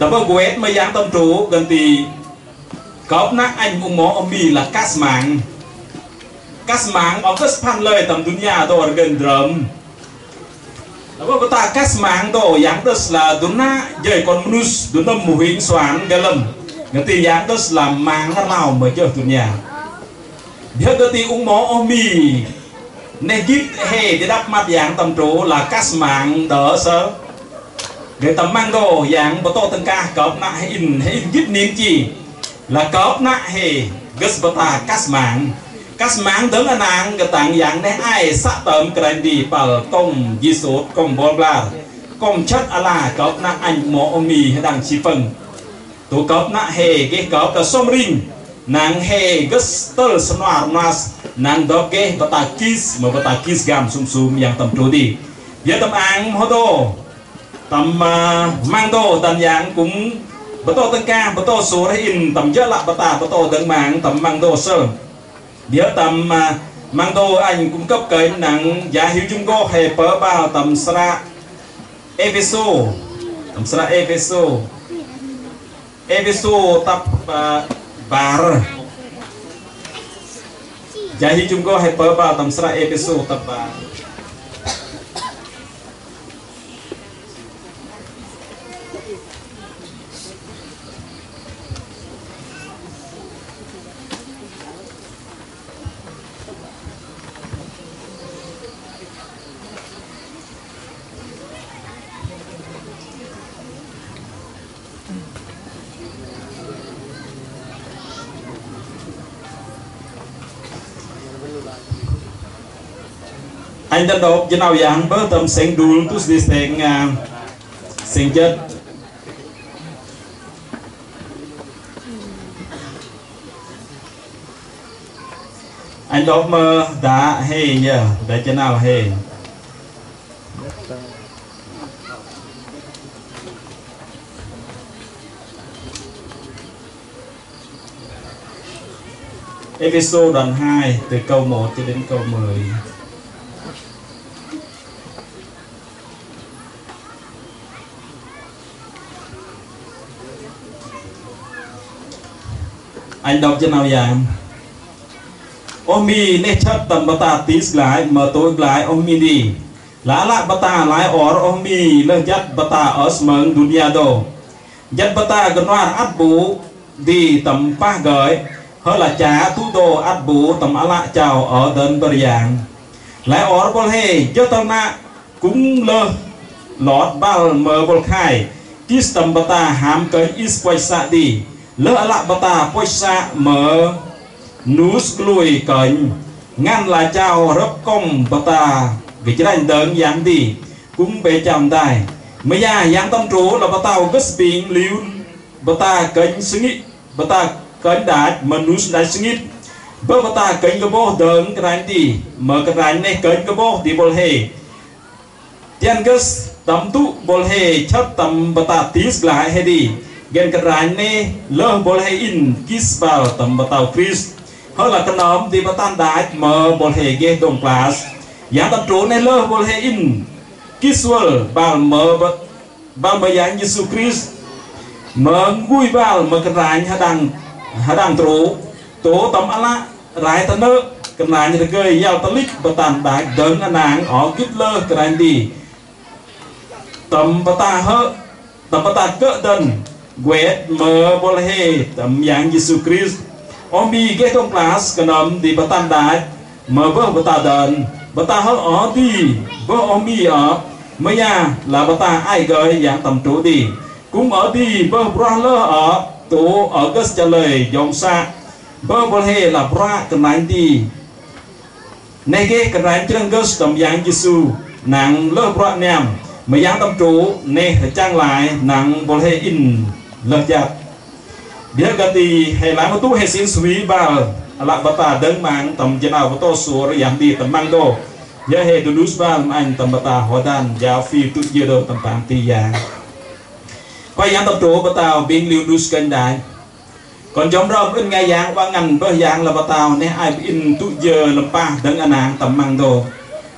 tapi quét mà giang tâm trú gần thì có nát anh cũng mỏ ông bì là cát mạng. Cát mạng ông cứ phan lời tầm dunia đó vâng, gần drum Apa ta kas mạng to giang tes là duna jai mù manus xoán muhin lầm Gần ngerti giang tes là mạng mang rau mà chơi gần dia cũng ung ông bì Nên git he để đắp mặt giang tâm trú là kas mạng, đỡ sớm người tầm mang đồ yang bờ tô tân ca, cọp nạ hay in hay in git niệm chi là cọp nạ he gus ta cắt mang cắt mang đứng là nàng cái tặng dạng này, ai sát tầm cái đi bảo công Giêsu công bol bla công chất ala cọp nạ anh mo omi hay đang chi phần tụ cọp nạ he cái cọp là xôm ring nàng he gus tơ snoar nas nàng đó cái ta kiss mà ta kiss gam sum sum yang tầm trụ đi. Giờ tâm ăn hô đô tầm uh, mang tô tầm dạng cũng bắt tô tăng ca bắt tô số in tầm giờ lạ bắt ta bắt tô tân mang tầm mang tô sơ. Giờ tầm uh, mang tô anh cũng cấp cái nặng giá hiếu chung cô hệ bớ bao tầm sra episo tầm sra episo. Episo tập à, uh, bar giá hiếu chung cô hệ bớ bao tầm sra episo tập bar anh đã đọc nào dạng bớt tâm sinh đùl tu sĩ sinh sinh chất anh đọc mơ đã hề nhờ để chân nào hề Episode đoạn 2 từ câu 1 cho đến câu 10 anh đọc cho nào vậy? Ôm mi nét chất tầm ta tis lại mở tối lại ôm mi đi. Lá lạ ta lại ở ôm mi lên dắt ta ở mừng dunia đồ dắt ta gần hoa át bú, đi tầm pa gợi hơi là trả tu đồ át bú, tầm á lạ chào ở đơn bà dạng lại ở bà hề cho tầm na cũng lơ lọt bà mở bà khai. Kis tầm ta hàm cởi is quay xa đi lỡ lạ bà ta bôi xa mở nus lùi cẩn ngăn là chào rớp công bà ta. Vì chỉ đánh đơn giám đi cũng bề chào tài mấy ra giám tâm trú là bà ta gất bình liu bà ta cẩn xứng ít, bà ta cẩn đạt mà nus đại xứng ít. Bơ bà ta cẩn cái bó đơn cái đánh đi, mở cái đánh này cẩn cái bó đi bol hề tiền gất tâm tu bol hề chất tâm bà ta tis lại hay đi gần cái gen kerane lơ boleh in kiss vào tầm bà tàu kris hơi là cái nóm thì bắt tan đại mờ boleh ghê đồng class. Giá tập trốn này lơ boleh in kiswal bal mờ bal mờ yang Yesus Christ. Mờ ngui bal mờ đăng hà đăng trụ tố tầm ala rai ta nơ cái kerane được gơi yao talik bắt tan đại đơn nàng ở kít lơ cái kerane đi. Tầm bà ta hơ tầm bà ta cỡ đơn quét mơ boleh tầm yang Giêsu Christ. Ông bi ge trong class con nằm đi bắt batan đại mơ bơ bata dan bata hơ ở đi bơ ông bi ở. Mơ ya à, là bata ai gọi yang tầm trụ đi. Cũng ở đi bơ bra lơ ở, tụ ở cái trả lời, dòng xa bơ boleh là bra cái này đi. Này cái cái này chân gus tầm yang Giêsu nàng lơ bra nam mà yang tầm trụ này trang lại, nàng hê in lập giặc biết cái thì hay lái một tu hay xin suy ba là ta đơn mang tầm chân nào to số giảm đi tầm mang đồ. Giờ hệ tu dus ba anh tầm bà ta hoa đan giáo phi tu giờ đồ tầm tam tỷ giang. Quay giang tập bát ta biên liu dus kênh đại còn trong đó bên ngay giang, ba ngành bơ giang là ta ne ai in tu giờ là pa đơn anh tầm mang đồ,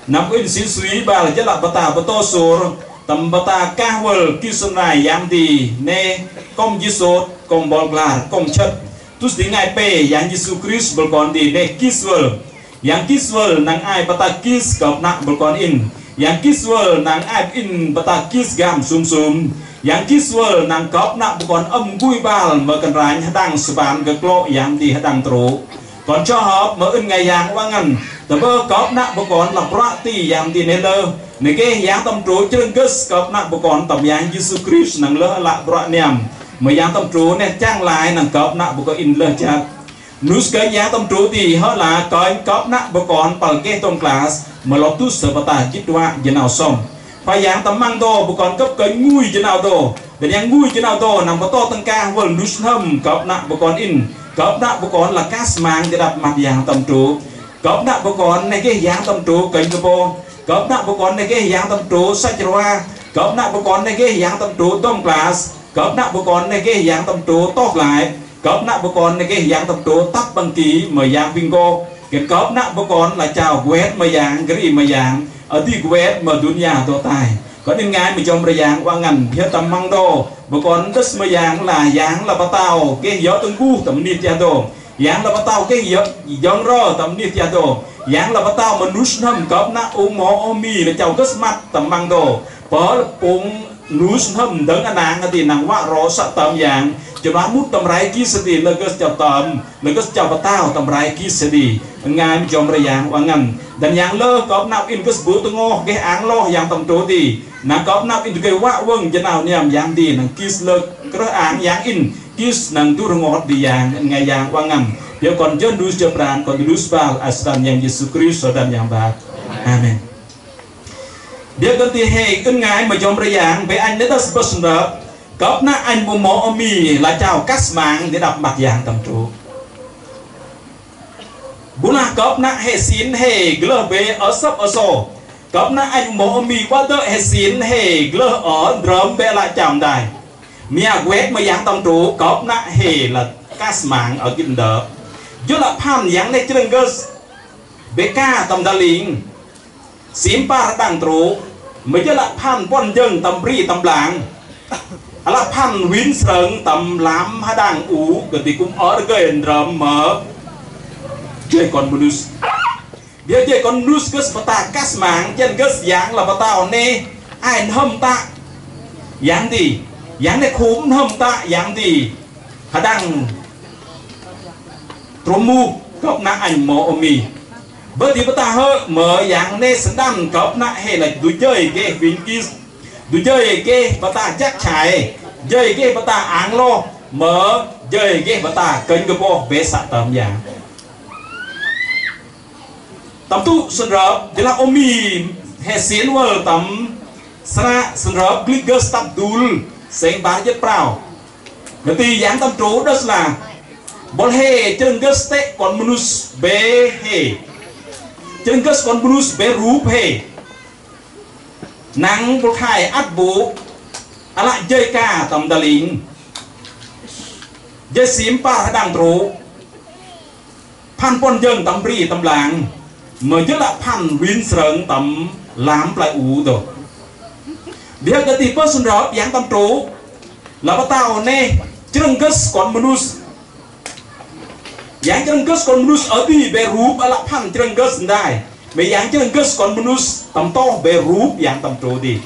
nằm in xin suy ba là chất là bata bata số tam bata kahwal kisuna yang di ne kom jisot kom bolglar kom chat tus di ngai pe yang Yesus Kristus belkon di ne kiswal yang kiswal nang ai bata kis kop nak belkon in yang kiswal nang ai in bata kis gam sum sum yang kiswal nang kop nak belkon âm vui bal mở cần rãnh hadang seban geklo yang di hadang tro còn cho hợp mở in ngày yang wangan tờ bơ cọp nạ bồ còn là bọa tì yang tì nê lơ nê kê yang tâm trú chân gớt cọp nạ bồ còn tầm yang Jesus Christ nang lơ lạ bọa niệm. Mà yang tâm trú nè, trang lại nang cọp nạ bồ có in lơ chát nus cái yang tâm trú thì hớ là coi cọp nạ bồ còn bằng kê tông class mà lọt tu sở bata chít đoạ dân nào xong. Phải yang tâm mang đồ bồ còn cấp cái ngui dân nào đồ. Để yang ngui dân nào đồ nang bồ to tăng ca vần nus hâm cọp nạ bồ còn in. Cọp nạ bồ còn là cast mang để đặt mặt yang tâm trú cọp nạ bồ con này cái yang tâm trú kênh cơ bồ cọp nạ bồ con này cái yang tâm trú sách roa cọp nạ bồ con này cái yang tâm trú tông class cọp nạ bồ con này cái yang tâm trú tốt lại cọp nạ bồ con này cái yang tâm trú tắt bằng ký mà yang bingo cái cọp nạ bồ con là chào quét mà giang cái gì mà giang. Ở đi quét mà dunia tổ tài. Có nên ngay mình trong ra giang qua ngành theo tầm măng đô. Bồ con đất mà giang là giang là bà tàu cái gió tương gu tầm niết gia đồ yang la batao ke yong ro tam ni tia do yang la batao manush nam kap na umo omi o mi le chau kas mat tam mang do par pung nus nam dang anang ati nang wa ro sa tam yang cho mut mút tầm rai kí sadi là cái chào tầm, là cái chào bà tao tầm rai kí sadi ngay trong ra yang wa ngam dan yang lơ có na in cái bữa tôi ngô, cái lo yang tam tu thì. Na có na in, cái wa vâng cho niam yang đi nang kis lơ, cái áng yang in kis nang tu ngọt di yang ngay yang wa kon jon dus jepran kon dus bal asran yang Yesus Kristus dan yang baik. Amen. Dia ganti hey kun ngai mà jom rayang be về anh đã bớt sundap na anh bù mo omi là chào kas mạng để đập mặt yang tam trụ bù na na he sin he glo be ở sấp ở sổ cọp na anh mo omi qua do he sin he glo ở drum be la chào dai mía quét mà giang tầm trụ cọp na hề là cắt mạng ở kinh đỡ. Dù là phan giang này chân gơ bê ca tầm đà liền. Xím pa đằng trụ mới chứ là phan quân dân tầm ri tầm làng ala pan win ha đang ú hadang thì cũng ở cái rầm mở chơi con bonus dia chơi con nus bắt ta kas mạng chân kes giang là bắt tao nè. Ai hâm ta? Yang gì yang này khúm hâm ta yang gì hadang tromu cọp na anh mò omi bởi vì ta hơ, mở yang ne sendam cọp na hay là đuôi chơi cái vin kis du chơi cái bà ta chắc chạy chơi cái bà ta áng lo. Mở chơi cái bà ta kênh cái bộ bế sạ tầm dạng tầm tu sân rập thì là omi hệ xiên vờ tầm. Sra sân rập glicker stop dul Sehing budget prau. Nanti yang tentu das lah. Bolhe cengges te kon menus behe. Cengges kon menus berup he. Nang bulkai at bu alak jay ka tam daling. Jay sim pa hadang tru. Pan pon jeng tam ri tam lang. Mà nhất là pan win sreng tam lam plai u rồi. Dia ke tipe sundra yang tầm trú là bắt tao nè chân gớt yang cerengkes kon menus manus berup ala pang cerengkes ndai. lại yang cerengkes kon menus tam to be yang tam tro di.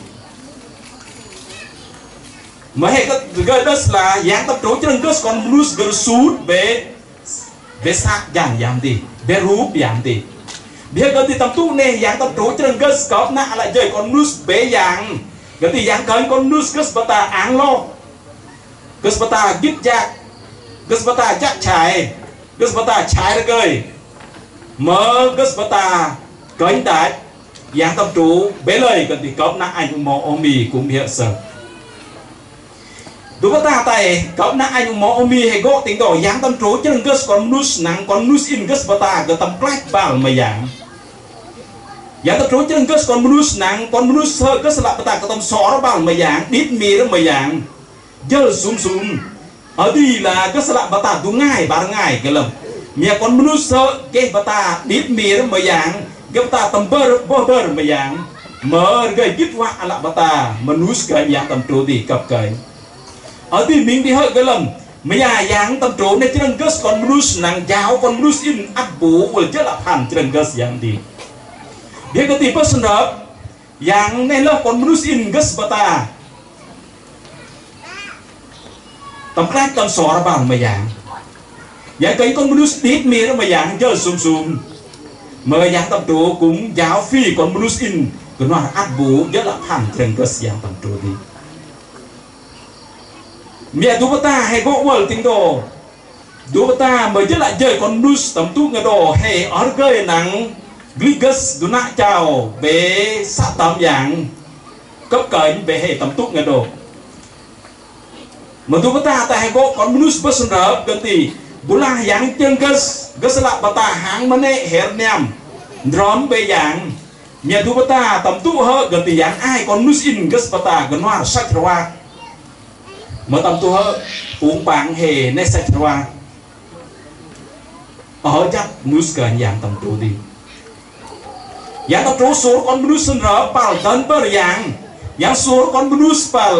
Mà hệ cái cái là yang tam tro chân gus kon manus ger sud be be sak yang yang di be rup yang di. Dia ganti tam tu ne yang tam tro chân gus kop na lại chơi kon manus be yang. Ganti yang kon kon manus gus bata ang lo. Gus bata git jak. Gus bata jak chai. Gus bata chai ra gơi. Mở gus bata cánh đại yang tâm trú bế lời cần thì cốc na anh mò ô mì cũng hiện sợ. đúng ta tay cốc na anh mò ô mì hay gõ tính đỏ yang tâm trú chân đừng gớt con nus nắng con nus in Dạ, gớt yang con nus nắng con nus hơi gớt lại bà ta cái tâm xó nó mì sum sum ở đi là gớt lại bà ta đúng ngay bà ngay cái lầm. Mẹ con nus cái bà ta đít mì bober meyang mergai gitwa ala bata manus ga yang tam di kap kai ở đi mình đi hơi cái mấy yang tam tru này, chân gus con nang jao con manus in ắt bù will chết là yang di cái là con manus yang gus kon tầm khai bata. sọ ra bằng mấy dạng Dạ cây con manus tít mi đó mayang jel sum sum Mayang tam tập trụ cũng giáo phi con manus in. Cái nó bu jel rất là hẳn trên yang tam tập di. đi. Mẹ tu ta hay gỗ quần tiếng đồ. Tu ta mới rất lại chơi con manus tầm tu nghe đồ, hay ở gơi nắng Gligus tu chào về sát tầm dạng Cấp cởi về hệ tầm túc nghe đồ. Mà tu ta ta hay gỗ con minus bớt sân rợp gần tỷ Bula yang chân gus gus la bata hang mane her niam drum về yang nya tu bata tầm túc hơ, gần ti dạng ai còn minus in, gus bata gần hoa sách hoa. Mà tầm túc hơ, uống bạn hề ne sách hoa. Ở chắc minus gần dạng tầm túc đi yang tam tu số con nus sinh pal dan beriang. yang yang kon con nus pal.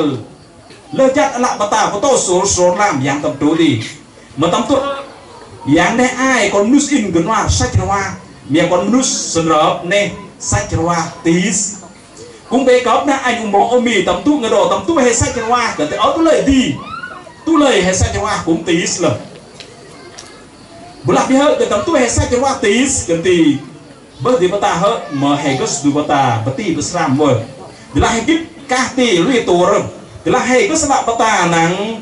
Lơ chắc bata có to số lam yang tam tu đi mà tu yang ne ai kon nus in genwa hoa, sách hoa. Mẹ con nus ne sách hoa tis cũng bé cóp na anh cũng bỏ ôm mì tầm tu người đồ tầm tu hay sách hoa. Gần tới áo tu lời đi. Tu lời hay sách hoa cũng tis lắm bữa lạc đi hơi gần tầm tu hay sách hoa tis gần thì bớt đi ta hơ mà hay có sự bata bati besram rồi thì là hay biết cá ti lui tu rồi thì là hay có sự bata nắng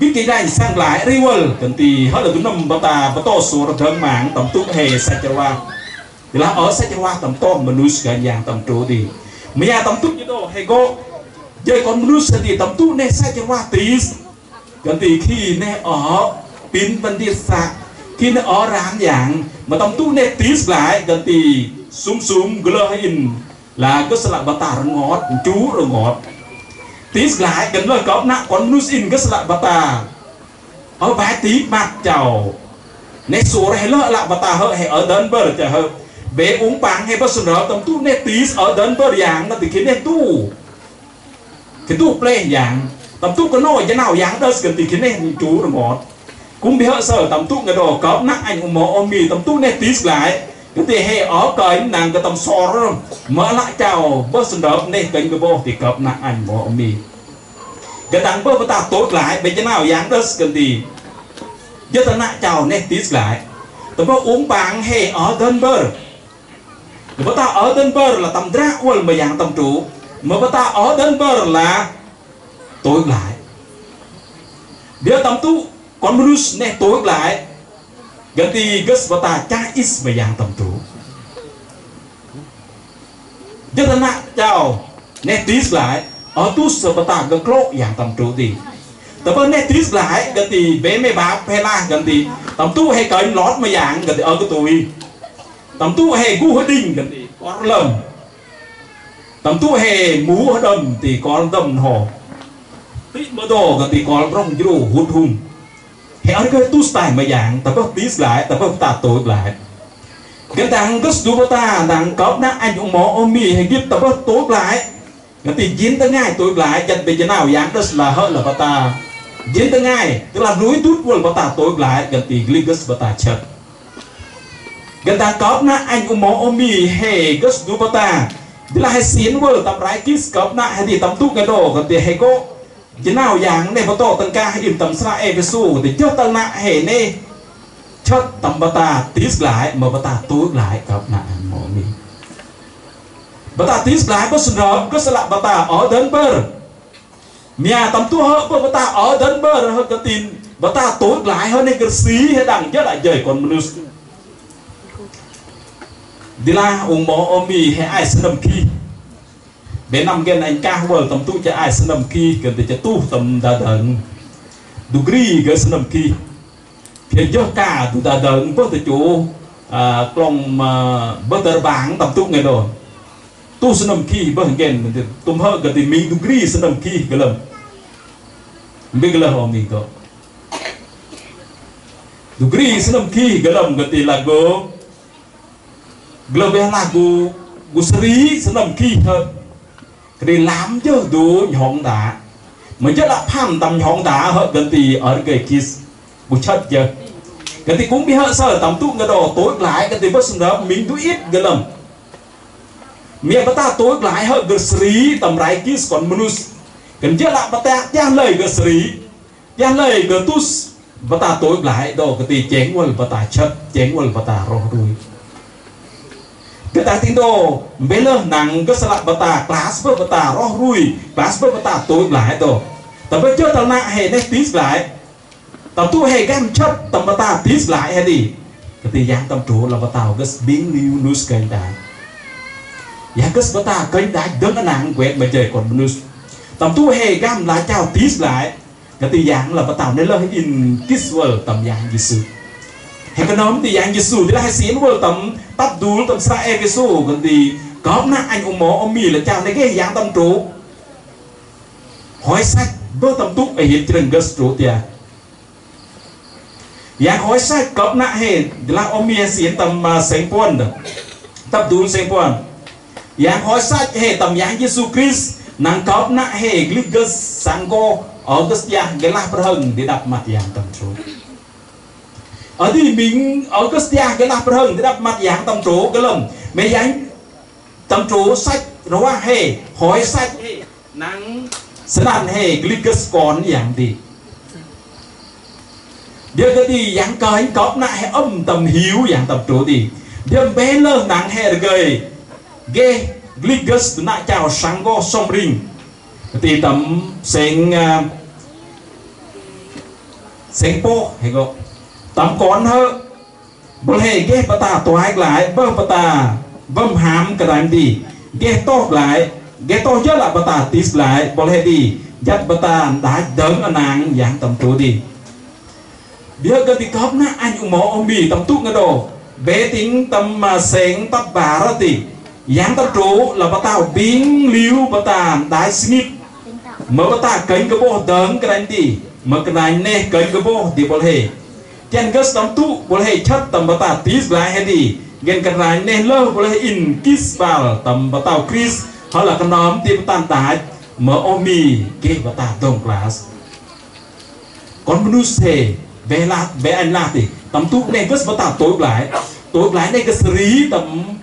biết cái này sang lại rival cần ti hơ là chúng nằm bắt ta bắt to số là thơm mạng tầm tu hề sa chả qua thì là ở sa chả qua tầm to mà nuôi cả dạng tầm trụ đi mà nhà tầm tu như đó hay có giờ còn nuôi sự thì tầm tu này sa chả qua tí cần ti khi này ở pin văn địa sạc khi nó ở rám dạng, mà tâm tu nét tis lại, gần tì súng súng glơ in, là cứ sẽ là bắt ta ngọt, chú rồi ngọt. Tí lại, gần lời có nặng còn nus in cái lại bà ta. Ở bãi tí mặt chào nè số hay lỡ lại bà ta hợ hay ở đơn bờ chả hợ bé uống bảng hay bớt sừng tâm tu nè tis ở đơn bờ dạng, nó thì khiến nè tu. Cái tu play dạng tầm tu có nói cái nào dạng đó, gần thì khiến nè chú rồi ngọt cũng bị hợ sở tầm tụ cái đồ có nặng anh hùng mộ ôm mì tầm tụ nè tí lại. Cái thì hệ ở cái nàng cái tầm so rồi. Mở lại chào, bớt sừng đớp nè kênh cái bô thì cọp nặng anh mộ ôm mì. Cái tăng bớt ta tốt lại, bây giờ nào dáng đất cần gì? Giờ ta nãy chào nè tí lại. Tầm bớt uống bảng hệ ở đơn bơ tụi ta ở đơn bơ là tầm ra quân mà dạng tầm trụ. Mà bơ ta ở đơn bơ là tối lại. Bây tầm tu con minus nè tối lại. Gần thì gus bơ ta cha ít mà giang tầm tú. giờ thân nãy chào. Nè tí lại. Ở tu sở bata gần klo yang tam tú ti tập bên này tris lại. Gần thì bé mẹ bà phe la gần thì tầm tu hay cởi lót mà giang gần thì ở cái tuổi tầm tu hay gu hơi đinh gần thì có lầm. Tầm tu hay mú hơi đầm thì có đầm hồ. Tí mơ đồ gần thì có rong dru hút hung hay ở cái tu style mà dạng ta có tris lại ta có ta tội lại. Cái đằng cái stu ta thằng có na anh cũng mỏ ôm mì hay kiếp ta có tốt lại. Nó thì Nanti tới ngay tu lại chân bây giờ nào dạng đó là hơn là ta. Bata tới ngay, tức là núi tút quân ta tối lại, gần thì gligus ta chật gần ta có na anh cũng mỏ ôm mi he gus du ta tức là hay xiên quân tập rái kis có na hay thì tập tu cái đồ gần thì hay có chỉ nào dạng để bắt bata tăng ca hay im tầm sa e cái su thì cho tăng nạ hệ nê. Cho tầm bata tis lại, mà bata tối lại. Gặp nạ mổ mỏ mi ta tis lại có sừng có sạ ta ở đến bờ nhà tầm tu hơ có ta ở đến bờ hơn cái tin. Bata tối lại hơn cái xí hay đằng chứ lại dời còn mình. Đi la ông mổ ông mì hay ai sinh ki bên năm gen anh ca vợ tầm tu cho ai sinh kỳ cần để cho tu tầm đa đợn. Du gri cái sinh kỳ thì do cả tu đa đợn, bớt từ chỗ à con à, bớt từ bảng tầm tu ngày rồi tu senam ki bah gen tum ha gati mi dugri senam ki galam bigla ho mi to dugri senam ki galam gati lago gu lagu gusri senam ki he cái lam je du nhong da mà rất là phàm tầm nhong da he gần thì ở cái kis bu chat je cái thì cũng bị hơi sợ tầm tu cái đồ tối lại, cái thì bất sinh đó, mình tu ít gần lầm. Miệng ta tối lại hơn cái sri tầm rai kis còn manus gần rất là bata yang lời sri. yang lời bờ ta tối lại đồ cái thì chén bắt ta chất, chén quần bata roh đuôi kita tindo bela nang ke salak bata kelas ber bata roh rui kelas ber bata tối lại to tapi chưa tao nak he ne tis lại. Tao tu he gan chấp tầm bata tis lại he di cái yang tâm tu là bata gus biến liu nus dạ, cái đài yang gus bata cái đài đơn nang quẹt mà trời còn nus tầm tu he gam lại chào tis lại. Cái yang là bata ne là in kiswal world yang gì hay cái nóm thì yang Giêsu thì là hay xỉn vô tầm tắt đủ tầm sa e Giêsu còn thì có na anh ông mỏ ông mì là chào này cái yang tâm trụ. Hỏi sách bơ tầm túc ở hiện trường gớt trụ tia yang à. hỏi sách, có na hệ là ông mì xỉn tầm à, sinh quân tập đủ sinh quân. Yang hỏi sách hệ tầm yang Giêsu Christ, nàng có na hệ gligus sango ở cái yang cái la praheng để đặt mặt yang tầm trụ ở thì mình, ở cái stia cái lạp hơn cái đắp mặt dạng tâm trụ cái lầm mấy anh tâm trụ sách nó ว่า hề hỏi sách, nắng sẽ đàn hey glycus còn dạng gì. Điều cái gì dạng anh cọp nạ hay âm tầm hiếu dạng tâm trụ gì điều bé lơ nắng hề gầy ghê glycus nạ chào sáng go sông ring thì tầm sen à, sen po, hay gọi tầm con hơ. Bơ hề ghê bà ta toái lại bơ bà ta vâm hàm cả đàm đi. Ghê to lại ghê to chứ là bà ta tis lại. Bơ hề đi, dắt bà ta đã đớn ở nàng dạng tầm trụ đi. Biết cái thì có na anh ủng mộ ông bì tầm tụ ngờ đồ. Bé tính tầm mà sáng tắt bà ra thì dạng tầm trụ là bà ta biến liu bà ta đã snip mở bà ta cánh cái bộ đớn cái đám đi. Mở cái đám nè cánh cái bộ thì bol hề Jan gus tam tu boleh chat tam bata tis lah hedi. Gen kerana ne lo boleh in kis bal tam bata kris. Hala kenom ti tan taj mở omi ke bata dong class kelas. Còn manusia về la về anh la thì tam tu này gas bata tối lại tối lại này gus ri tam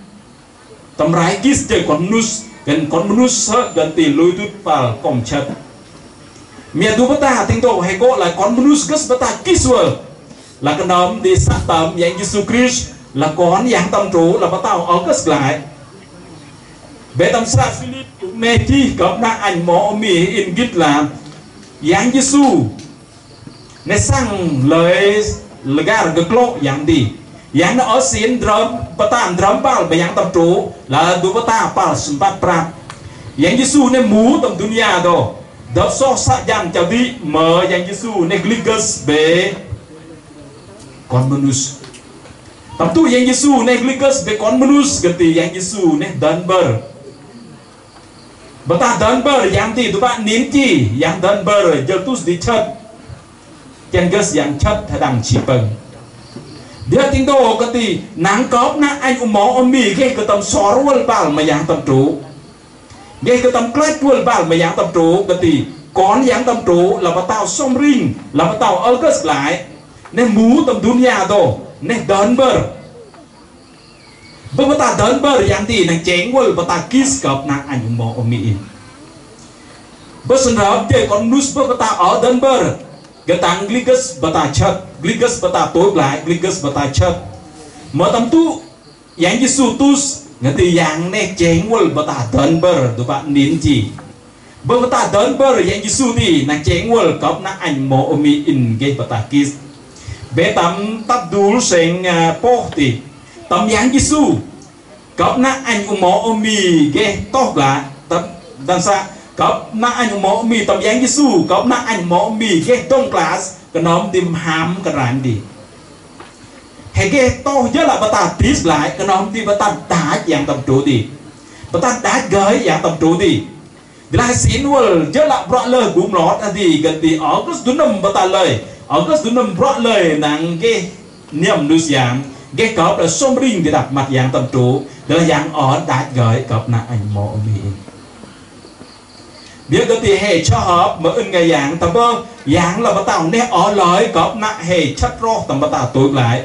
tam rai kis chơi còn nus gần còn manus gần tỷ lôi tút vào cổng chật. Mẹ tu bata tiếng tổ hay có là con manus gas bata kis world là cái nôm đi sát tầm dạng Giêsu Christ là con dạng tâm trụ là bắt tao ở cái lại về tâm sát Philip cũng mê chi có na anh mỏ mi in git là dạng Giêsu nên sang lời lời gar cái clo dạng đi dạng nó ở xin drum bắt ta drum bao về dạng tâm trụ là du bắt ta bao sempat prat dạng Giêsu nên mù tâm dunia đó đập so sát dạng chào đi mở dạng Giêsu nên gligus về con manus tam tu yang Yesu ne glikas be con manus gati yang Yesu ne danbar bata danbar yang ti tu ba nin ti yang danber jeltus di chat yang gas yang chat thadang chi pang dia ting do gati nang kop na anh um mo om ke tam sorwal bal ma yang tam tu ge ka tam klet wal bal ma yang tam tru gati con yang tâm trụ là ba tao xong ring, là ba tao algas lại nên mú tầm dunia to nên đơn bờ Bơ ta đơn bờ yang ti nang cheng wal bata kiss kap nang anh mo omi in Bơ sun rap je kon nus bơ bata ở đơn bờ Gatang gligas bata chat gligas bata tối lại gligas bata chat Mở tâm tu yang Giêsu tus ngati yang ne cheng wal bata đơn bờ tu bạn nín chi Bơ bata đơn bờ yang Giêsu ti nang cheng wal kap nang anh mo omi in ge bata kiss bé tầm tập đủ sen à, po thì tầm yang Giêsu. Cấp na anh um mo omi ghê tốt là tập dan sa cấp na anh um mo omi tầm yang Giêsu. Cấp na anh mo omi ghê trong class cái nóm tìm ham cái ran đi. Hay ghê to nhớ là bà ta tis lại. Cái nóm tìm bà ta đá dạng tầm trụ đi. Bà ta đá gới dạng tầm trụ đi. Là xin wal nhớ là bro lời bùm lót đi. Gần đi ở cái đúng nằm bà ta lời ở cái sự nằm rõ lời nàng cái niệm nuôi giang cái cọp là xôm rinh để đặt mặt dạng tầm trụ để là dạng ở đại gửi cọp nặng anh mộ mi biết cái thì hệ cho hợp mà ưng ngày dạng tầm bơ, dạng là bà tao nè ở lời cọp nặng hệ chất ro tầm bà tao tụi lại.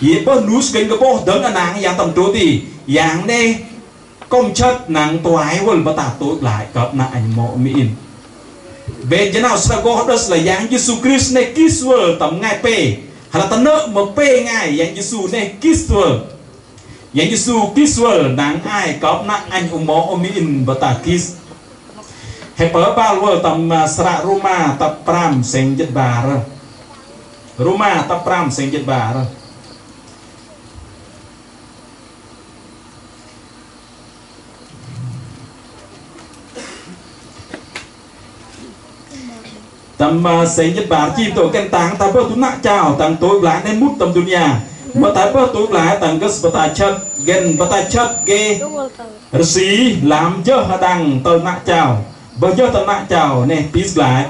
Vì bơ nút cái cái bơ đấng anh nàng dạng tầm trụ thì dạng nè công chất nàng toái quân bà tao tụi lại cọp nặng anh mộ mi về thế nào sẽ có đất là dạng Jesus Christ này Kiswell tầm ngay pe hay là ta nợ mà pe ngay dạng Jesus này Kiswell dạng Giêsu Kiswell nàng ai có nặng anh ủng mô ôm in và ta Kis hay ở ba lúa tầm à, sra Roma tập pram sen chất bà rồi Roma tập pram sen chất bà rồi tầm xây nhất bản chim tổ ken tang ta bơ tu nạ chào tang tối lại nên mút tầm dunia mà ta bơ tối lại tang gas bata chất gen bata chất ge rsi làm cho hà đăng tờ nạ chào. Bơ cho tờ nạ chào nè pis lại.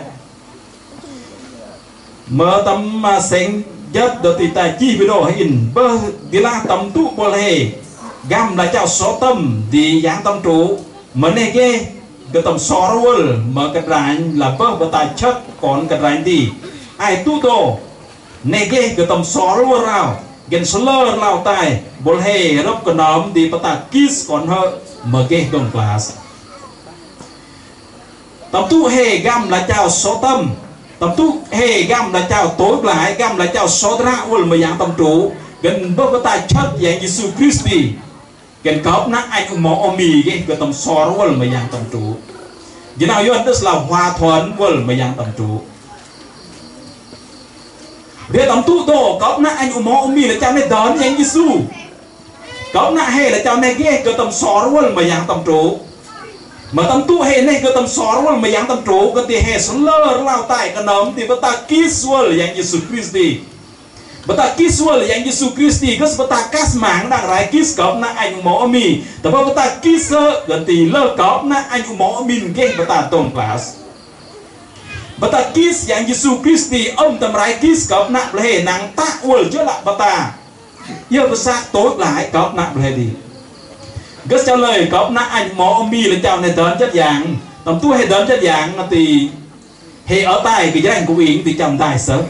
Mở tầm sen nhất đợt thì ta chi video in. Bơ đi la tầm tu bơ hề gam là chào số tâm đi giáng tâm trụ. Mà nè ghê cái tầm sorrow mà cái rảnh là vâng, bơ bơ ta chất còn cái rảnh đi. Ai tu tô nè ghê cái tầm sorrow nào, gen slur nào tai bol hề rop cái nóm đi bơ ta kis còn hơ mà ghê đồng class. Tầm tu hề gam là chào số tâm. Tầm tu hề gam là chào tối lại gam là chào số ra ul mà dạng tầm trụ. Gần bơ bơ ta chất dạng Jesus Christi gen kop na anh mo omi ge ke tam sor wal ma yang tam tu. Jina yon das la hoa thuần wal ma yang tam tu. Dia tam tu do kop na anh mo omi là cha ne don yang Giêsu kop na he là cha ne ge ke tam sor wal ma yang tam tu. Mà tâm tu he này ke tam sor wal ma yang trụ Cơ ke ti he lơ lao tại tai ke nom ti bata kis wal yang Yesus Kristi bata kiswal yang Christi Kristi gus bata kas mang đang rai kis kop na anh mo mi. Tapi bata kis ganti le kop na anh mo min ge bata tom class bata kis yang Jesus Kristi ông tam rai kis kop na ble nang ta ul je la bata. Yêu basa tối lại kop na ble đi gus trả lời kop na anh mo mi là chào này đến chất dạng tầm tu hay đến chất dạng thì hệ ở tay cái danh của yến thì chồng tài sớm.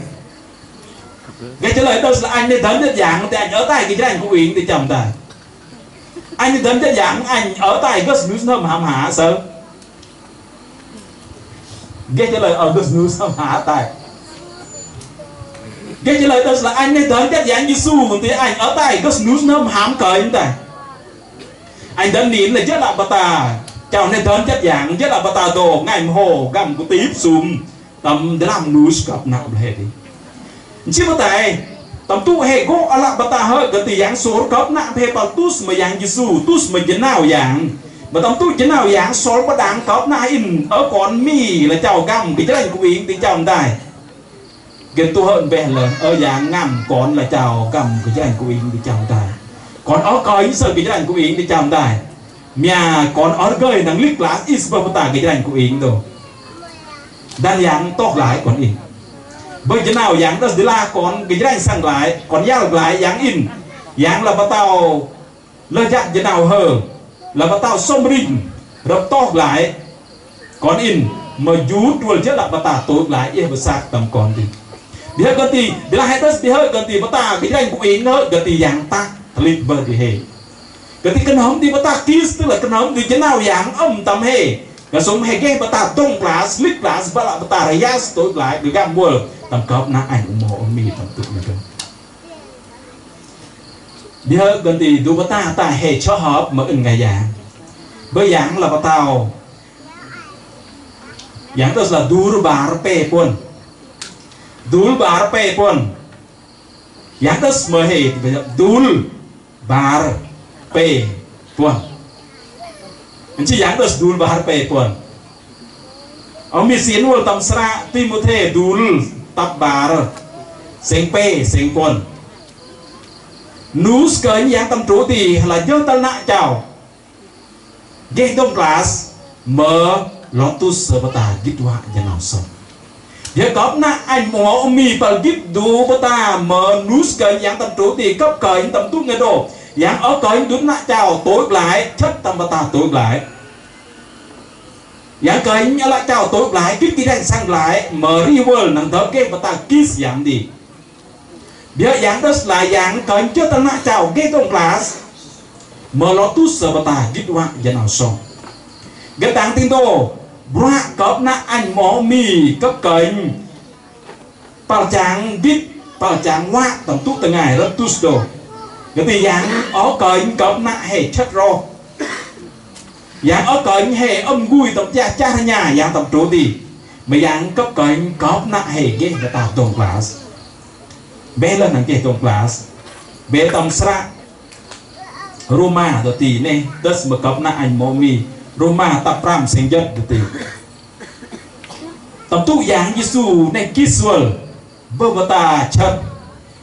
Nghe trả lời tôi là anh nên đến dạng thì anh ở tại cái anh của uyển thì chồng tài anh đi đến cái dạng anh ở tại cái snus nó hàm hạ sợ Nghe trả lời ở cái snus hàm hạ tài Nghe trả lời tôi là anh đi đến cái dạng Giêsu thì anh ở tại cái snus nó hàm cởi tài anh đến nín là rất là bà ta. Chào nên đến chất dạng rất là bà ta đồ, ngày hồ gầm của tiếp xuống. Tầm để làm nus gặp nào là đi chỉ mà tại tầm tu hệ gỗ ở lại bà ta hơi cái tỷ giáng số cấp nặng thế bà tu mà giáng Giêsu tu mà chỉ nào giáng mà tầm tu chỉ nào giáng số bà đáng cấp nạ in ở con mi là chào găm cái chân của yên thì chào đại cái tu hơn về là ở giáng ngầm con là chào găm cái chân của yên thì chào đại còn ở coi sợ cái chân của yên thì chào đại nhà còn ở gơi năng lực lá is bà ta cái chân của yên đâu đang giáng tốt lại còn yên bởi thế nào yang das là còn cái ranh sang lại còn giao lại yang in. Yang là bắt tao lơ dạng thế nào hờ, là bắt tao sông rinh, rập to lại còn in. Mà dú đuổi chết là bắt tao tốt lại yên và sạc tầm còn đi. Đi hơi gần thì đi là hai tớ đi hơi gần thì bắt tao cái ranh cũng in nữa gần thì yang ta lịch bờ thì hề. Gần thì cái nóm thì bắt tao kiss, tức là cái nóm thì thế nào yang âm tầm hề. Cái sống hay tung class lick class bắt tao rayas tốt lại cái gam tầm cấp na ảnh ủng mộ mi tầm tự như thế đi hơn gần thì đủ bà ta ta hệ cho hợp mà ứng ngày dạng bởi dạng là bà tao. Dạng đó là dur bar pe pun dul bar pe pun dạng đó mà hệ đủ dul bar pe pun chỉ dạng đó dul bar pe pun ông mi xin vô tầm sra Timothy đủ tập bà rồi sen pe sen quân nus cái yang tâm trú thì là dơ tân nã chào. Ghé đông class, mở lotus sebata hoa aja nào xong. Dia kop na anh mo mi pal git du ta mờ nus cái yang tâm trú thì cấp cởi tâm tu nghe đồ. Yang ở cởi đúng na chào, tối lại, chất tâm ta tối lại yang cởi lại chào tối lại kít kí đang sang lại mờ river nang thở ke bata kis yang đi dia yang das là yang cởi chưa tâm na chào cái công class mờ lo tu sờ bata git wa yang nào song cái tang tin đồ bra kop na anh mỏ mì giang cành bảo ở hệ âm gùi tầm cha cha nhà dạ giang tầm trụ đi mà dạ, giang cấp cành cấp na hệ ghê người tạo tổng class bé lên hàng kia tổng class bé tầm sra. Roma đó thì nè đất mà cấp na anh mỏ mì Roma dạ ta sinh chất được tìm Tầm tu yang Giêsu này kiswal bơ bata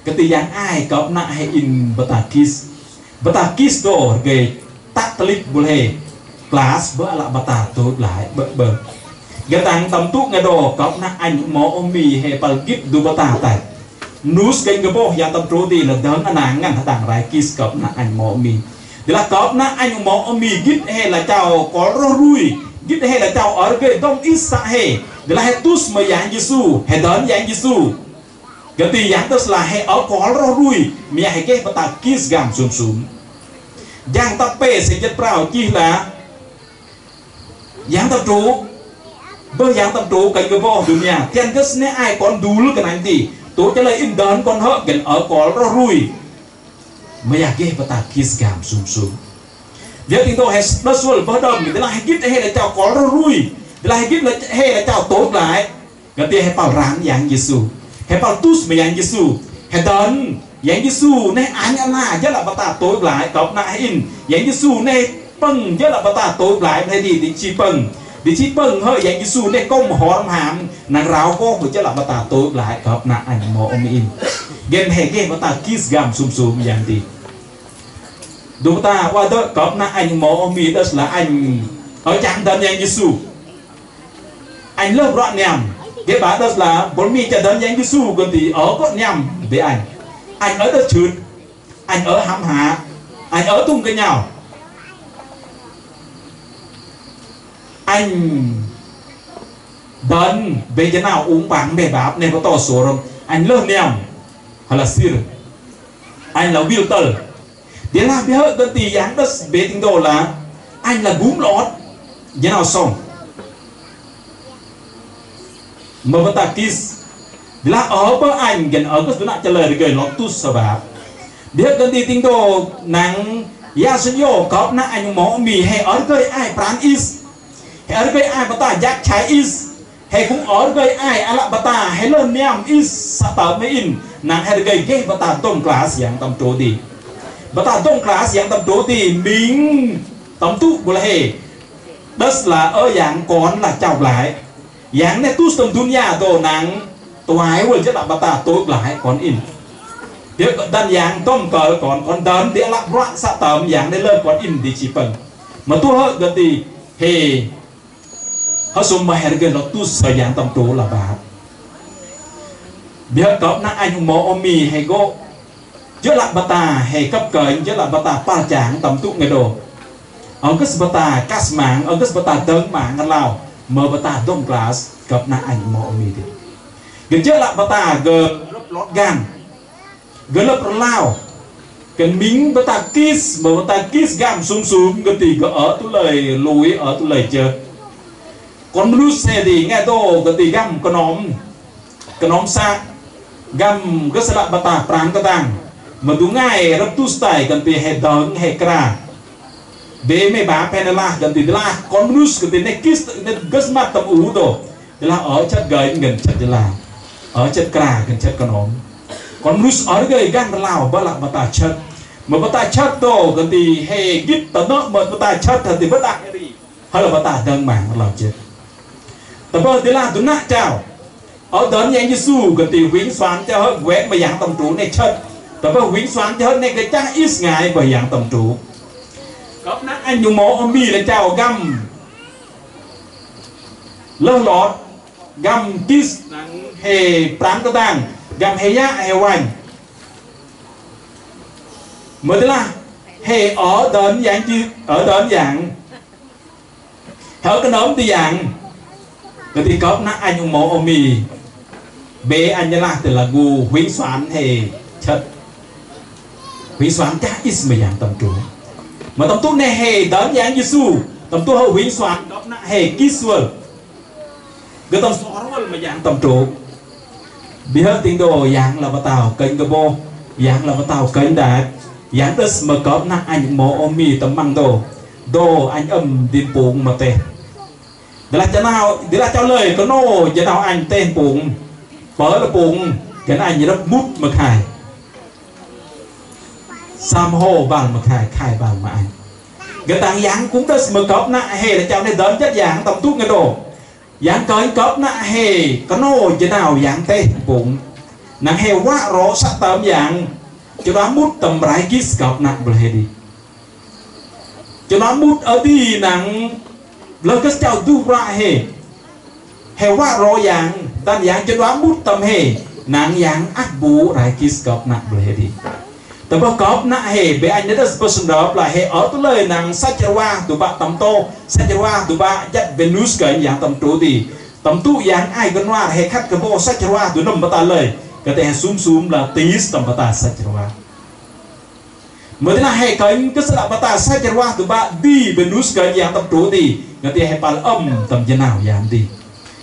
cái từ giang ai cọp nạ hay in đó cái tắt clip bơ bơ đồ du bata tại. Nus cái cái bộ yang tầm tru đi là đấng anh nàng ngăn thằng rai kis cọp nạ anh mò mì. Thì là cọp nạ anh mò ông mì git hay là chào có ro rui git hay là chào ở cái đông ít sa hay thì là hay tus mà yang Giêsu hay đón yang Giêsu cái thì yang tức là hay ở có ro rui mi hay cái bata kis gam sum sum yang ta pe sẽ chất prao chi là yang tập trụ. Bơ yang tập trụ cái cái vô dunia thiên cái sne ai còn đủ cái này thì tôi cho lời in đón con hợ gần ở có ro rui mà yang cái bata kis gam sum sum Việc tiếng tôi hết nó xuôi bắt đầu mình là hay kít hay là chào có ro rui là hay kít là hay là chào tốt lại. Cái tiền hay bảo ráng yang Giêsu hay bảo tus mà yang Giêsu hay đón yang Giêsu này anh anh à, là rất là bắt ta tối lại cọp nại in. Yang Giêsu này bằng rất là bà ta tối lại hay đi đi chi bằng đi chi bằng hơi gi-su để công họ hàm nàng ráo có của rất là bà ta tối lại gặp nàng anh mò ông in gen hè gen bà ta kiss gam sum sum yang đi đúng ta, qua đó gặp nàng anh mò ông in đó là anh ở chẳng đơn yang Giêsu anh lớp rõ nhầm cái bà đó là bốn mi cho đến yang Giêsu còn thì ở có nhầm với anh. Anh ở đó chửi anh ở hãm hạ. Anh ở tung cái nhau. Anh đến về thế nào uống bằng bề bạp nên có to số rồi. Anh lơ niềm hoặc là sir anh là Wilter để làm biết hết đơn tì dáng đất bế tiếng đồ là anh là gúm lót thế nào xong? Membatakis bila apa anh gen aku sebenarnya sợ dengan biết sebab tì tinh đồ nắng ya senyo kau na anh mỏ mì hay ở cái ai pran is? Hay ở ai ai bata yak chai is hay cũng ở gây ai ala bata hay lên niam is sata me in. Nang hay gây gây bata tông class yang tam trố đi. Bata tông class yang tam trố đi mình tam tu boleh đất là ở dạng còn là chào lại. Yang này tu stum nàng to ai toai wul là la bata tốt lại còn in. Dia đàn yang tom cờ còn còn đớn dia lạc rạ sa tầm yang này lên còn in đi chi phần. Mà tu hơ gần thì Hề họ sum mà her gần nó tu sa yang tâm tu là bạc. Biết có na anh mò omi hay go là bà ta hay cấp cờ là bà ta pa chàng tâm tụ người đồ. Ông cứ bà ta cắt mạng, ông cứ bà ta tấn mạng ngăn lao mở bà ta đông glass gặp na anh mò mì đi. Gần chết là bata ta lớp lót gan gần lớp lao. Gần miếng ta kiss, mà ta kiss gam sum sum gần tì có ở tu lời lùi, ở tu lời chơi còn blue xe thì nghe tô cái thì gam cái nóm cái nóm xa. Gam cái sala bata prang cái tang mà tu ngay rập tu style gần thì hệ đón hệ kra de me ba penela dan ti la konus ke ti nekis ne gesmat tam u do la ở chất gầy gần chất la. Ở chất kra gần chất con ốm còn nus ở gầy gan lao ba la bata chất. Mà bata chất do gần ti he gít ta nó mà bata chất thì bất đạt hay là bata đơn mạng là chết tập bơ ti la tu nát chào. Ở đến như su còn ti vĩnh xoan cho hết quét mà dạng tổng trụ này chất tập bơ vĩnh xoan cho hết này cái chắc ít ngài bởi dạng tổng trụ cấp nát anh dùng mỏ ông bì là chào găm. Lơ lọt găm kis hề prán cơ tàng, găm hề he ya hoành. Wan mới là hề ở đến dạng chứ ở đến dạng thở cái nấm thì dạng cái thì có nát anh mộ omi bê anh là từ là gu hủy soạn he chất. Hủy soạn cha ít mà dạng tầm trụ mà tầm tu này he đến dạng Giêsu tầm tu hậu hủy soạn đó na he kiswal cái tầm soal mà dạng tầm trụ bây giờ tiếng đồ dạng là bắt tàu kênh cái bô dạng là bắt tàu kênh đạt dạng đất mà có nát anh mộ omi tầm măng đồ. Đồ anh âm đi buông mà tê để là cho nào, để là cho lời có nô cho nào anh tên bụng Bớ là bụng cái này như rất mút mà khai. Sam hô bằng mà khai khai bằng mà anh. Cái tăng giáng cũng đất mà có nã hề là cho nên đến chất giáng tầm thuốc cái đồ. Giáng coi có nã hề, có nô cho nào giáng tên bụng nàng hề quá rõ sắc tầm giáng cho đó mút tầm rải kis cọp nặng bờ đi. Cho nó mút ở đi nặng lơ cái chào du ra hề hề qua rõ dạng tan dạng cho đoán bút tầm hề nàng dạng ác bú rải kis cọp nặng bờ đi. Tầm bờ cọp nặng hề bé anh nhớ person đó là hề ở tu lời nàng sát chả qua tụ bạ tầm tô. Sát chả qua tụ bạ dắt Venus cái dạng tầm trụ đi, tầm tu dạng ai gần hoa hề khát cái bộ sát chả qua tụ nằm bờ ta lời. Cái tên sum sum là teis tầm bata qua, mới là hệ cái cái sự bata qua tụ ba đi venus cái yang tầm trụ đi cái tên hay pal âm tầm chân nào giảm đi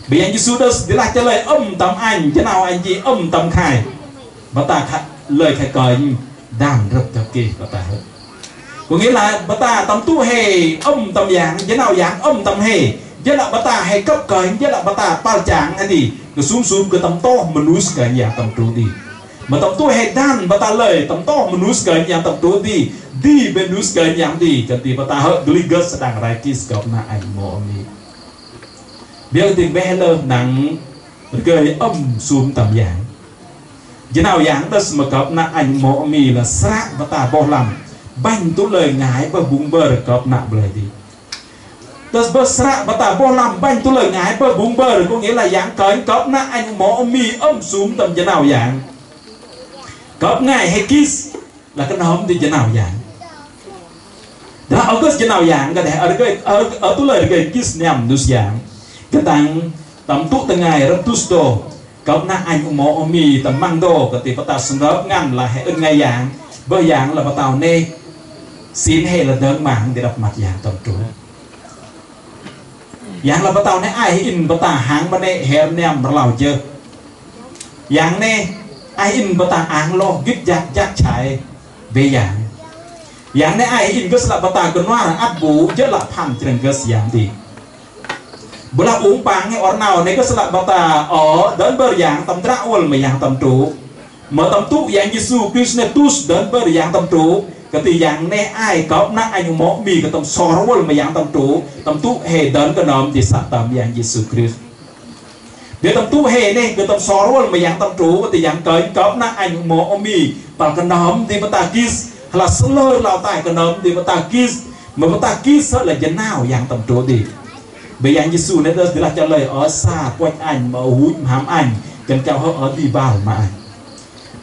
bây giờ Jesus đó để lại cho lời âm tầm anh chân nào anh gì âm tầm khai. Ta khai lời khai cởi đam rập cho kỳ, bata ta có nghĩa là bata tầm tu hề âm tầm dạng chân nào dạng âm tầm hề chứ là ta hay cấp cởi chứ là ta pal chẳng anh đi cứ sum sum cứ tầm to manus cái nhà tầm trụ đi mà tổng to hay đan bata lời, tổng to mà manus cái nhà tổng trụ đi đi bên benus cái nhà đi cái thì bata hơi gligus sedang raikis gặp na anh mò mi biết tiếng bé lơ nặng gây âm xuống tầm dạng thế nào dạng đất mà gặp na anh mò mi là sát srak ta bỏ lầm, banh tu lời ngái và bung bờ gặp na lời đi. Tớ bơ sra bà ta bata làm banh tu lời ngái bơ bung bờ có nghĩa là dạng cởi cọp na anh mỏ mi âm xuống tầm thế nào dạng cọp ngài hay kis là cái nóm thì thế nào dạng. Đó ở cái thế nào dạng, cái này ở cái, ở ở tu lời cái kis nhầm nus dạng. Cái tăng tầm tu tầng ngài rất tu đồ. Cọp na anh mò mì, tầm mang đồ, cái thì bata sừng rớp, ngăn là hệ ưng ngay dạng. Bởi dạng là bắt đầu nê, xin hay là đơn mạng để đọc mặt dạng tầm trụ dạng là bắt đầu nê, ai in bắt đầu hàng bên này hẻm nem bắt đầu chưa dạng nê ai in bắt tàu ang lo, gít giặc giặc chạy về yang yang này ai in cứ là bắt tàu cái noa là áp bù, chứ là tham trên cái yang đi. Bữa nào uống bang hay or nào này cứ là bắt tàu ở, đến bờ yang tầm tra ul mà yang tầm trụ. Mà tâm tu yang Giêsu Christ này tus đến bờ yang tầm trụ. Cái thì yang này ai có na ai mỏ mì, cái tâm sorrow mà dạng tầm trụ. Tầm tu hề đến cái nôm thì sát tâm yang Giêsu Christ để tâm tu hề này cái tâm sò rồi mà dạng tâm trú, cái thì dạng cởi có nát anh mỏ mì. Bằng cái nấm thì mà ta kiss là sơ lơ lao tài cái nấm thì mà ta kiss. Mà mà ta kiss là dân nào dạng tầm trụ thì? Bây giờ Giêsu này đó là cho lời ở xa quanh anh mà húi hàm anh chân chào họ ở đi vào mà anh.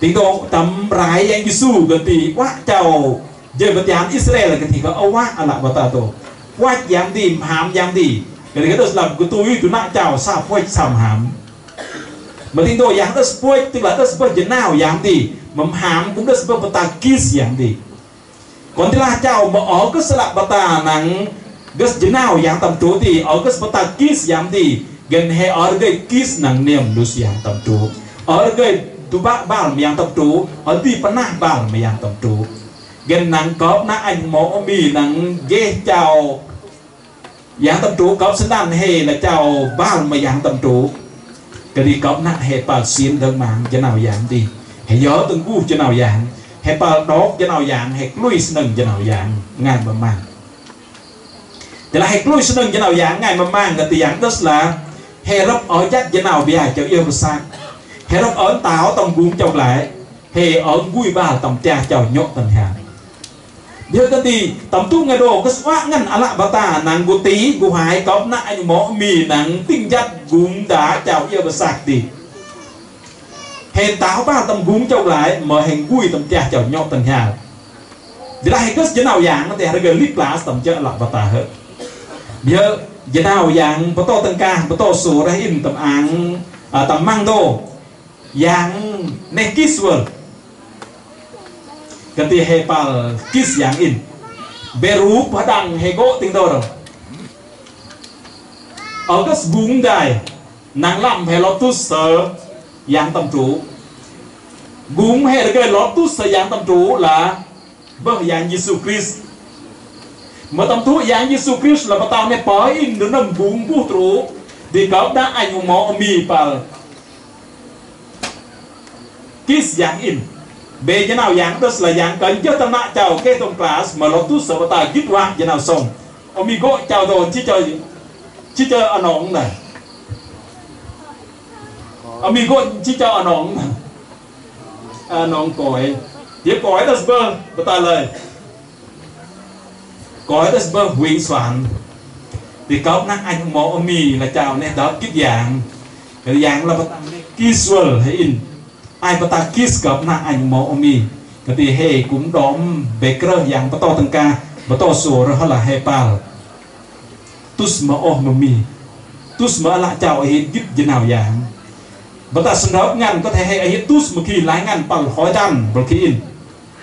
Tính đồ tầm rải yang Giêsu cái thì quá chào. Giờ bật yam Israel cái thì có âu quá à là ta tổ. Quá yam đi hàm yam đi. Gara-gara Islam ketui tu nak cao sa puai sam ham. Mesti tu yang tu puai tu lah tu sebuah jenau yang di memham pun tu sebuah petakis yang di. Kon tu lah cao mau ke selak bata nang gus jenau yang tam tu di, au gus petakis yang di. Gen he orgai kis nang nem dus yang tam tu. Orgai tu bak bal yang tam tu, ordi penah bal yang tam tu. Gen nang kop na anh mau mi nang geh cao mộ tâm trụ cọp sinh đàn hề là chào ba mà dạng tâm trụ cái đi cọp nặng hề bà xin đơn mạng, cho nào dạng đi. Hề gió từng vu cho nào dạng hề bà đốt cho nào dạng hề sinh nâng cho nào dạng ngài mà mang. Thì là hề sinh nâng cho nào dạng ngài mà mang cái dạng đó là, hề rấp ở chắc cho nào bia cho yêu sang. Hề rấp ở táo tông buông trong lại. Hề ở vui ba tầm cha cho nhốt tầng hàng dia tadi tamtu ngado keswa ngan ala bata nang guti guhai kop na anh mo mi nang tinh gum gúng đá ye yêu besak đi. Hèn táo ba tầm gúng chao lại mà hen gui tầm cha chao nhọ tầm ha vì là kes cất nào dạng nó thì gần lip lá tầm chợ lạc bata hết. Dia giờ nào dạng bắt to tầng ca bắt to số ra in tầm ang à, tầm mang do yang này ganti hepal kis yang in. Beru padang hego ting do August bung dai nang lam he lotus sơ yang tâm trụ gung he cái lotus sơ yang tâm trụ là bơ yang Jesus Christ. Mà tâm trụ yang Jesus Christ là bắt tao ne pa in nó nằm gung bu trụ Đi cấp đã anh mò mì pal kis yang in be je nào yang đó là yang cần cho tâm nạ chào cái tông class mà lo tu sợ ta git wa je nào xong. Ông mi go chào đồ chỉ cho chỉ cho anh ông này. Ông mi go chỉ cho anh ông anh ông cõi tiếp cõi tas bơ, bà ta lời. Cõi tas bơ huyền soạn. Thì có năng anh mò ông mi là chào nên đó, kích dạng. Cái dạng là bà ta kisual hay in ai bắt ta kiss gặp na anh mò omi cái thì hệ cũng đom cơ yang bắt to tăng ca bắt to sủa rồi là hệ pal. Tus mà ôm mà mi tus mà lại chào ấy giúp dân nào dạng. Bắt ta sân hợp ngăn có thể he ấy tus mà khi lái ngăn bằng khói đăng bằng khi in.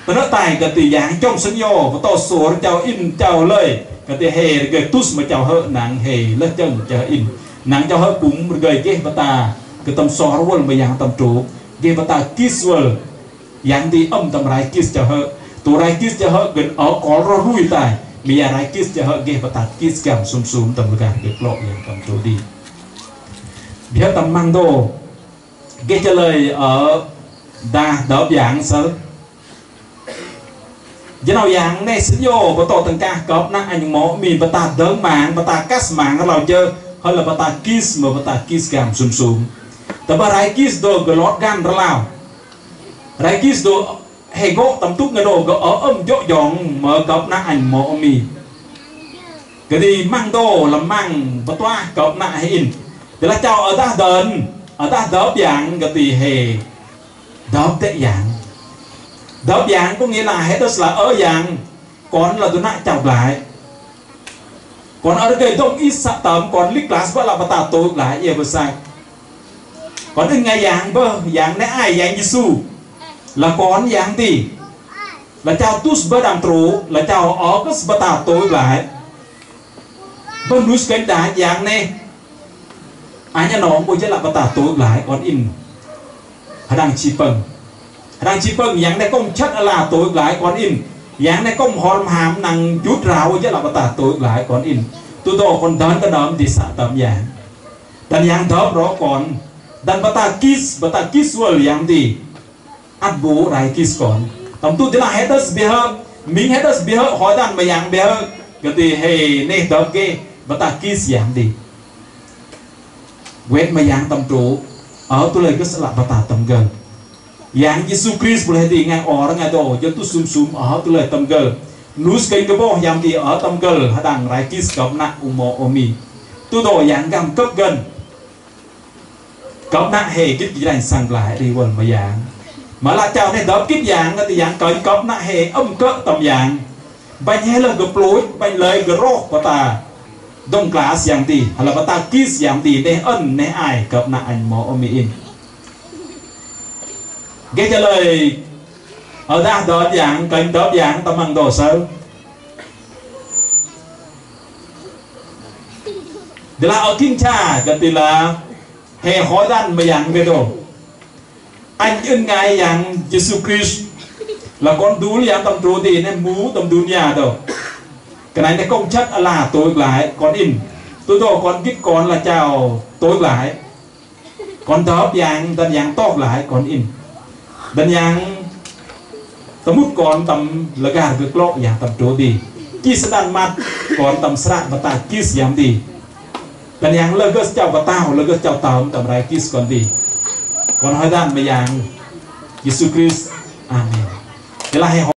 Ta nó tài cái thì dạng trong sân yo bắt to sủa chào in, chào lời. Cái thì hệ cái tus mà chào hợ nàng hệ lên chân chào in. Nàng chào hợ cũng gầy cái bắt ta. Cái tâm xóa luôn mà dạng tâm trụ ge bata kiswal yang di âm tam rai kis cha he tu rai kis cha he gen ở có ro rui tai. Mi ya rai cho cha he ge bata kis kam sum sum tam ga ge lo yang tam tu đi. Bia tam mang đồ, ge trả lời ở đa đỡ dạng sơ giờ nào dạng này xin vô có tổ tầng ca cọp na anh mỏ mi bà ta đớn mạng bà ta cắt mạng nó lao chơi hay là bà ta kiss mà bà ta kiss cảm sum sum taba raikis do gelot gan rlau raikis do hego tam tuk ngado go ở âm jo dòng mở cọp na ảnh mộ mi cái gì mang đô là mang và toa cọp na hin. thì là chào ở ta đơn ở ta đớp dạng cái gì hề đớp tệ dạng đớp dạng có nghĩa là hết là ở dạng còn là tôi nãy chào lại. Còn ở cái đông ít sạ tầm, còn lít class và là bà ta tối lại yêu sai còn đừng ngay giảng bơ, giảng nãy ai, giảng Giêsu là con giảng gì là chào tus bơ đam trụ là chào august bơ tà tối lại. Bơ nút cái đá giảng nè. Ai nhà nó bây giờ là bơ tà tối lại, còn in. Đang chi phần đang chi phần giảng này công chất là tối lại, còn in. Giảng này công hòm hàm năng chút rào bây giờ là bơ tà tối lại, còn in. Tôi đồ con đón cái đón thì xả tầm giảng. Tầm giảng thớp rõ còn dan bata kis bata kiswal yang di adbu rai kis kon tam tu dina hetas beha ming hetas beha hodan ma yang beha gati hey ne dog ke bata kis yang di wet ma yang tam tu ở tu lai kes là bata tam gel yang Jesus Christ boleh di ngang orang ada jen tu sum sum ở tu lai tam gel nus cái ke bo yang di ở tam gel hadang rai kis kap na umo omi tu do yang gam kap gần cọp nạ hề kiếp chỉ đang sang lại đi quần mà dạng. Mà là chào này đớp kiếp dạng là thì dạng cởi cọp nạ hề âm cỡ tầm dạng. Bánh hê là gập lối bánh lời gỡ rô bà ta. Đông class dạng thì hay là bà ta kiss dạng thì để ân nè ai cọp nạ anh mò ôm in cái trả lời, ở đó đớp dạng, cởi đớp dạng tầm ăn đồ sơ Để là ở kinh trà gần thì là hè hỏi đan mà dạng về đồ anh ưng ngài dạng Jesus Christ. Là con đú dạng tầm trú thì nên mú tầm đú nhà đâu cái này nó công chất là tối lại, con in tôi đồ con biết con là chào tối lại. Con thớp dạng tầm dạng tốt lại, con in tầm dạng tầm mút con tầm là gà cực lộ dạng tầm trú đi chi sẽ đàn mặt, con tầm sạ và ta kia giảm đi แต่ยังเลิกก็เจ้าก็เต้าเลิกก็เจ้าเต้าแต่ไรกิสก่อนดีก่อนห้อยด้านไปยังยิสุคริสอาเมนเวลาให้